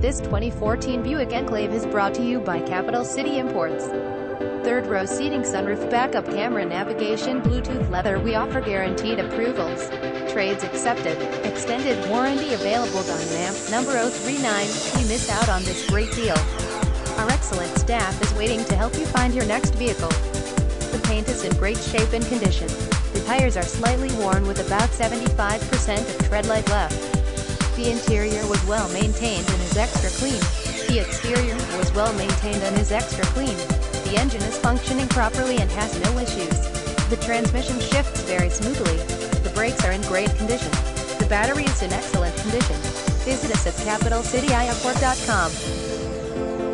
This 2014 Buick Enclave is brought to you by Capital City Imports. Third row seating sunroof backup camera navigation Bluetooth leather we offer guaranteed approvals. Trades accepted. Extended warranty available on NAMP number 039. We miss out on this great deal. Our excellent staff is waiting to help you find your next vehicle. The paint is in great shape and condition. The tires are slightly worn with about 75% of tread life left. The interior was well maintained and is extra clean. The exterior was well maintained and is extra clean. The engine is functioning properly and has no issues. The transmission shifts very smoothly. The brakes are in great condition. The battery is in excellent condition. Visit us at capitalcityimport.com.